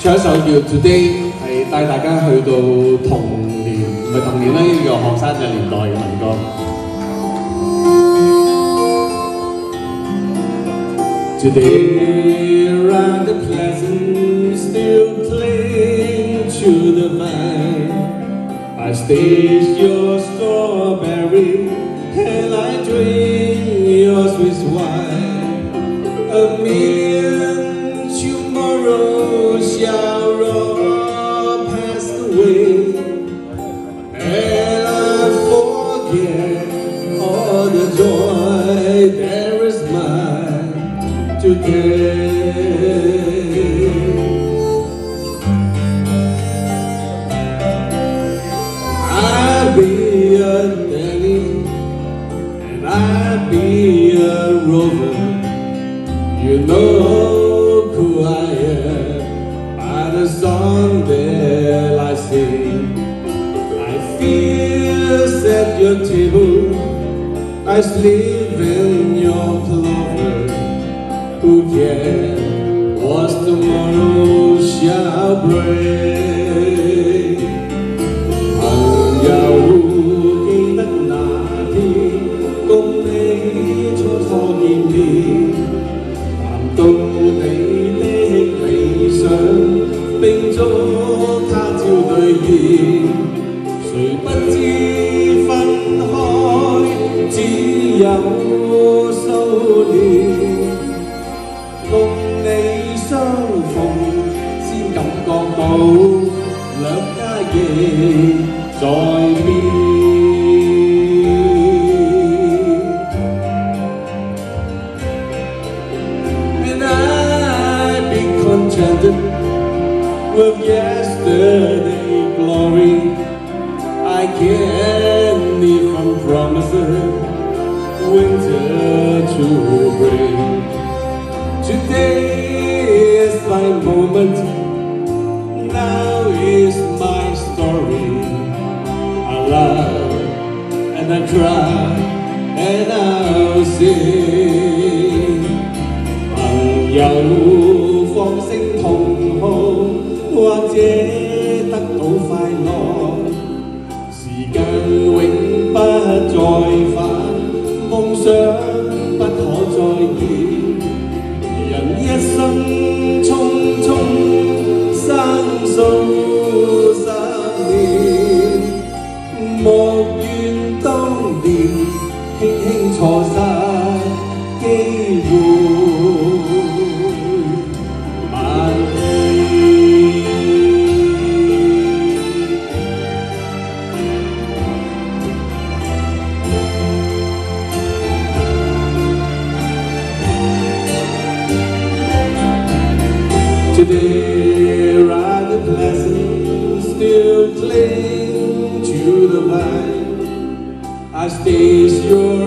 唱一首叫《Today》，系带大家去到童年，唔系童年啦，呢个学生嘅年代嘅民歌。Today, rather pleasant, still cling to the vine. I taste your and I forget all the joy there is mine today. I'll be a Danny, and I'll be a rover. You know at your table I sleep in your clover. Who cares what tomorrow shall bring Hằng giàu khi tất nà thi Công ty cho khó nghiệp đi Phạm công tỷ tế hình lý sơn Bình chỗ tha thiêu đời gì 有数年，共你相逢先感觉到两家亦在变。and I be contented with yesterday glory. I can't even promise winter to bring. Today is my moment. Now is my story. I love and I cry and I'll sing. 朋友放声同号，或者得到快乐。时间永不再返，梦 想不可再现。人一生匆匆生数十年，莫怨当年轻轻错失机会。 I taste your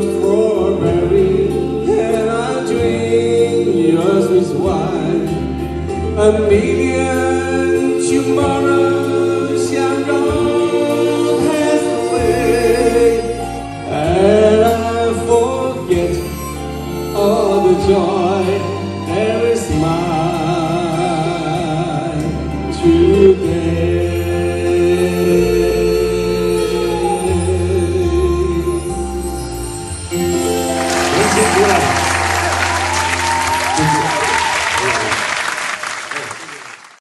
Yeah.